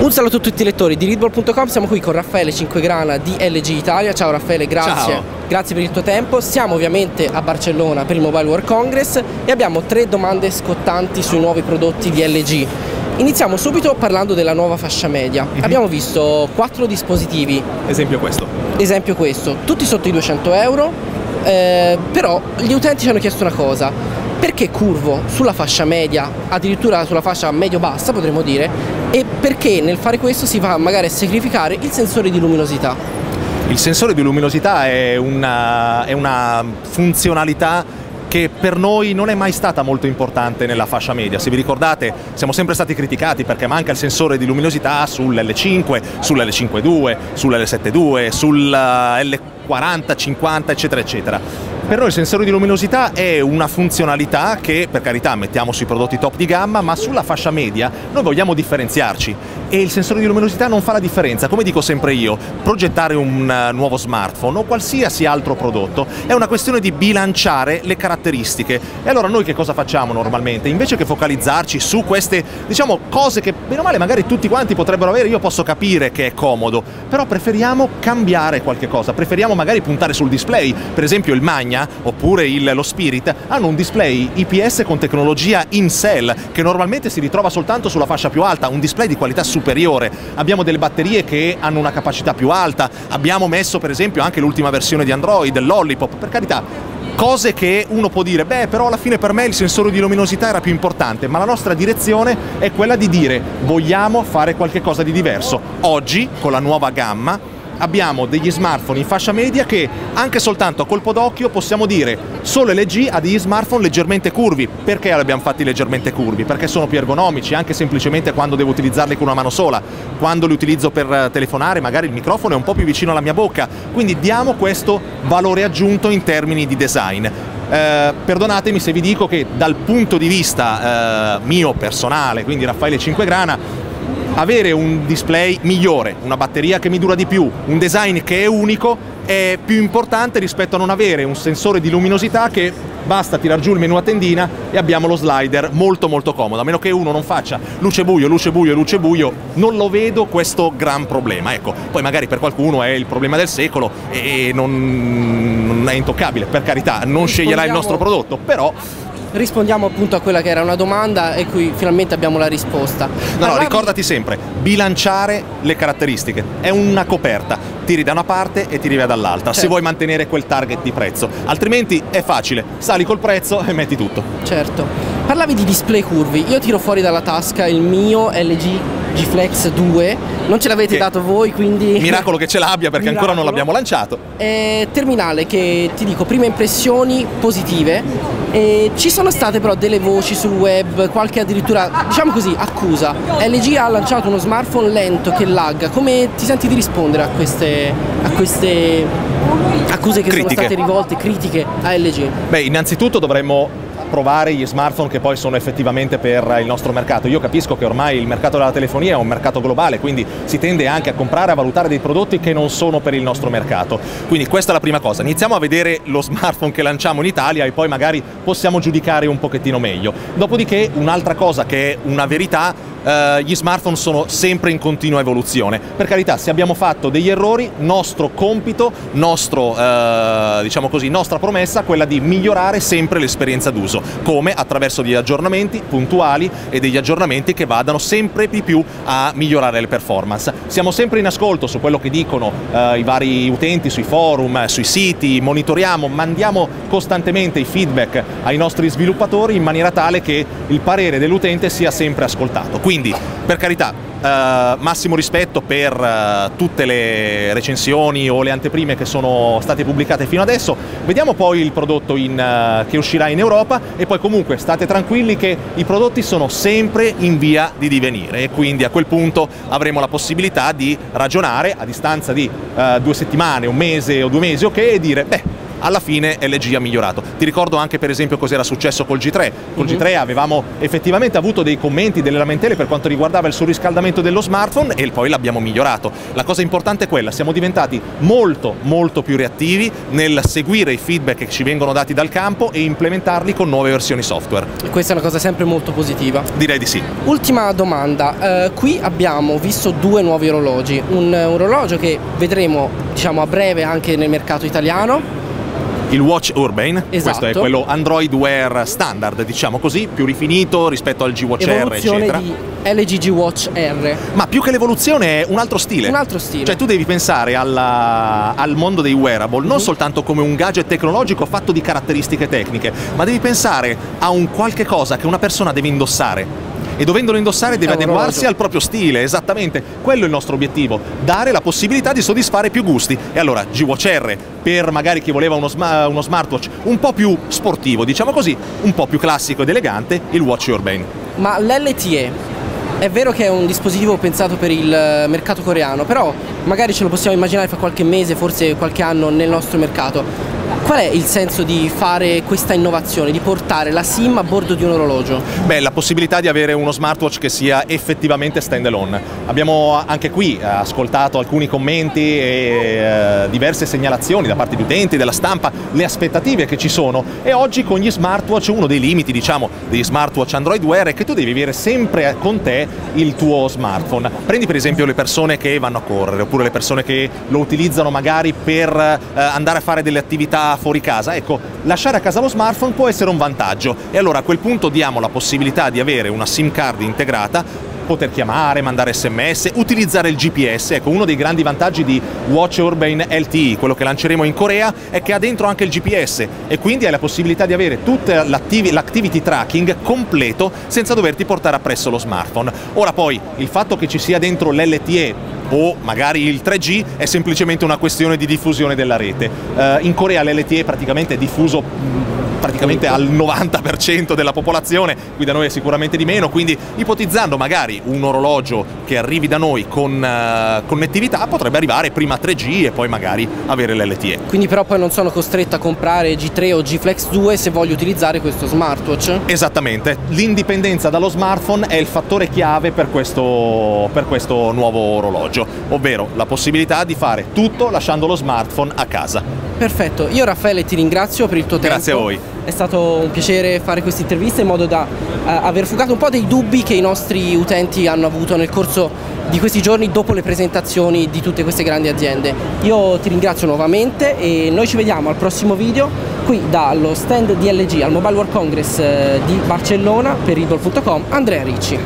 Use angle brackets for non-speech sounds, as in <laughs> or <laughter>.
Un saluto a tutti i lettori di Readball.com, siamo qui con Raffaele Cinquegrana di LG Italia. Ciao Raffaele, grazie. Ciao. Grazie per il tuo tempo. Siamo ovviamente a Barcellona per il Mobile World Congress e abbiamo tre domande scottanti sui nuovi prodotti di LG. Iniziamo subito parlando della nuova fascia media. Mhm. Abbiamo visto quattro dispositivi, Esempio questo. esempio questo, tutti sotto i 200 euro, eh, però gli utenti ci hanno chiesto una cosa, perché curvo sulla fascia media, addirittura sulla fascia medio-bassa potremmo dire, e perché nel fare questo si va magari a sacrificare il sensore di luminosità? Il sensore di luminosità è una, è una funzionalità che per noi non è mai stata molto importante nella fascia media. Se vi ricordate, siamo sempre stati criticati perché manca il sensore di luminosità sull'L5, sull'L5.2, sull'L7.2, sull'L40, 50, eccetera, eccetera. Per noi il sensore di luminosità è una funzionalità che, per carità, mettiamo sui prodotti top di gamma, ma sulla fascia media noi vogliamo differenziarci e il sensore di luminosità non fa la differenza. Come dico sempre io, progettare un eh, nuovo smartphone o qualsiasi altro prodotto è una questione di bilanciare le caratteristiche. E allora noi che cosa facciamo normalmente? Invece che focalizzarci su queste, diciamo, cose che bene o male magari tutti quanti potrebbero avere, io posso capire che è comodo, però preferiamo cambiare qualche cosa, preferiamo magari puntare sul display, per esempio il Magna oppure il, lo Spirit hanno un display IPS con tecnologia in-cell che normalmente si ritrova soltanto sulla fascia più alta, un display di qualità superiore. Abbiamo delle batterie che hanno una capacità più alta, abbiamo messo per esempio anche l'ultima versione di Android, l'Ollipop, per carità. Cose che uno può dire, beh però alla fine per me il sensore di luminosità era più importante, ma la nostra direzione è quella di dire vogliamo fare qualcosa di diverso. Oggi, con la nuova gamma, abbiamo degli smartphone in fascia media che anche soltanto a colpo d'occhio possiamo dire solo LG ha degli smartphone leggermente curvi. Perché li abbiamo fatti leggermente curvi? Perché sono più ergonomici, anche semplicemente quando devo utilizzarli con una mano sola. Quando li utilizzo per eh, telefonare magari il microfono è un po' più vicino alla mia bocca, quindi diamo questo valore aggiunto in termini di design. Eh, perdonatemi se vi dico che dal punto di vista eh, mio personale, quindi Raffaele Cinquegrana, avere un display migliore, una batteria che mi dura di più, un design che è unico è più importante rispetto a non avere un sensore di luminosità che basta tirar giù il menu a tendina e abbiamo lo slider molto molto comodo, a meno che uno non faccia luce buio, luce buio, luce buio, non lo vedo questo gran problema, ecco, poi magari per qualcuno è il problema del secolo e non, non è intoccabile, per carità, non sceglierà il nostro prodotto, però Rispondiamo appunto a quella che era una domanda e qui finalmente abbiamo la risposta. No, no, Parlavi- ricordati sempre, bilanciare le caratteristiche, è una coperta, tiri da una parte e tiri via dall'altra, se Certo. vuoi mantenere quel target di prezzo, altrimenti è facile, sali col prezzo e metti tutto. Certo. Parlavi di display curvi, io tiro fuori dalla tasca il mio LG G Flex 2, non ce l'avete dato voi quindi... <laughs> Miracolo che ce l'abbia perché ancora non Miracolo. l'abbiamo lanciato. Eh, terminale che ti dico prime impressioni positive e ci sono state però delle voci sul web qualche addirittura diciamo così accusa. LG ha lanciato uno smartphone lento che lagga. Come ti senti di rispondere a queste, a queste accuse che Critiche. sono state rivolte critiche a LG Beh, innanzitutto dovremmo provare gli smartphone che poi sono effettivamente per il nostro mercato. Io capisco che ormai il mercato della telefonia è un mercato globale, quindi si tende anche a comprare, a valutare dei prodotti che non sono per il nostro mercato. Quindi questa è la prima cosa. Iniziamo a vedere lo smartphone che lanciamo in Italia e poi magari possiamo giudicare un pochettino meglio. Dopodiché un'altra cosa che è una verità eh, gli smartphone sono sempre in continua evoluzione. Per carità, se abbiamo fatto degli errori, nostro compito, nostro, eh, diciamo così, nostra promessa è quella di migliorare sempre l'esperienza d'uso, come attraverso degli aggiornamenti puntuali e degli aggiornamenti che vadano sempre di più a migliorare le performance. Siamo sempre in ascolto su quello che dicono eh, i vari utenti sui forum, eh, sui siti, monitoriamo, mandiamo costantemente i feedback ai nostri sviluppatori in maniera tale che il parere dell'utente sia sempre ascoltato. Quindi, per carità, eh, massimo rispetto per eh, tutte le recensioni o le anteprime che sono state pubblicate fino adesso. Vediamo poi il prodotto in, eh, che uscirà in Europa e poi comunque state tranquilli che i prodotti sono sempre in via di divenire e quindi a quel punto avremo la possibilità di ragionare a distanza di due settimane, un mese o due mesi, ok, e dire, beh, alla fine LG ha migliorato. Ti ricordo anche per esempio cos'era successo col G3. Col mm-hmm. G3 avevamo effettivamente avuto dei commenti, delle lamentele per quanto riguardava il surriscaldamento dello smartphone e poi l'abbiamo migliorato. La cosa importante è quella, siamo diventati molto molto più reattivi nel seguire i feedback che ci vengono dati dal campo e implementarli con nuove versioni software. Questa è una cosa sempre molto positiva. Direi di sì. Ultima domanda, eh, qui abbiamo visto due nuovi orologi, un, un orologio che vedremo diciamo a breve anche nel mercato italiano il Watch Urbane, esatto. questo è quello Android Wear standard, diciamo così, più rifinito rispetto al G-Watch R, eccetera. Di LG G Watch R. Ma più che l'evoluzione è un altro stile. Un altro stile. Cioè tu devi pensare alla, al mondo dei wearable non mm. soltanto come un gadget tecnologico fatto di caratteristiche tecniche, ma devi pensare a un qualche cosa che una persona deve indossare e dovendolo indossare deve adeguarsi al proprio stile, esattamente, quello è il nostro obiettivo, dare la possibilità di soddisfare più gusti. E allora G-Watch R per magari chi voleva uno, sma uno smartwatch un po' più sportivo, diciamo così, un po' più classico ed elegante, il Watch Urbane. Ma l'LTE è vero che è un dispositivo pensato per il mercato coreano, però magari ce lo possiamo immaginare fra qualche mese, forse qualche anno nel nostro mercato. Qual è il senso di fare questa innovazione, di portare la SIM a bordo di un orologio? Beh, la possibilità di avere uno smartwatch che sia effettivamente stand alone. Abbiamo anche qui eh, ascoltato alcuni commenti e eh, diverse segnalazioni da parte di utenti, della stampa, le aspettative che ci sono e oggi con gli smartwatch uno dei limiti, diciamo, degli smartwatch Android Wear è che tu devi avere sempre con te il tuo smartphone. Prendi per esempio le persone che vanno a correre oppure le persone che lo utilizzano magari per eh, andare a fare delle attività fuori casa, ecco, lasciare a casa lo smartphone può essere un vantaggio e allora a quel punto diamo la possibilità di avere una SIM card integrata poter chiamare, mandare sms, utilizzare il GPS. Ecco, uno dei grandi vantaggi di Watch Urbane LTE, quello che lanceremo in Corea, è che ha dentro anche il GPS e quindi hai la possibilità di avere tutta l'activity tracking completo senza doverti portare appresso lo smartphone. Ora poi, il fatto che ci sia dentro l'LTE o magari il 3G è semplicemente una questione di diffusione della rete. Uh, in Corea l'LTE praticamente è diffuso praticamente al 90% della popolazione, qui da noi è sicuramente di meno, quindi ipotizzando magari un orologio che arrivi da noi con uh, connettività potrebbe arrivare prima a 3G e poi magari avere l'LTE. Quindi però poi non sono costretto a comprare G3 o G Flex 2 se voglio utilizzare questo smartwatch? Esattamente, l'indipendenza dallo smartphone è il fattore chiave per questo, per questo nuovo orologio, ovvero la possibilità di fare tutto lasciando lo smartphone a casa. Perfetto, io Raffaele ti ringrazio per il tuo tempo. Grazie a voi. È stato un piacere fare questa intervista in modo da uh, aver fugato un po' dei dubbi che i nostri utenti hanno avuto nel corso di questi giorni dopo le presentazioni di tutte queste grandi aziende. Io ti ringrazio nuovamente e noi ci vediamo al prossimo video qui dallo stand DLG al Mobile World Congress eh, di Barcellona per Idol.com Andrea Ricci.